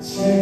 제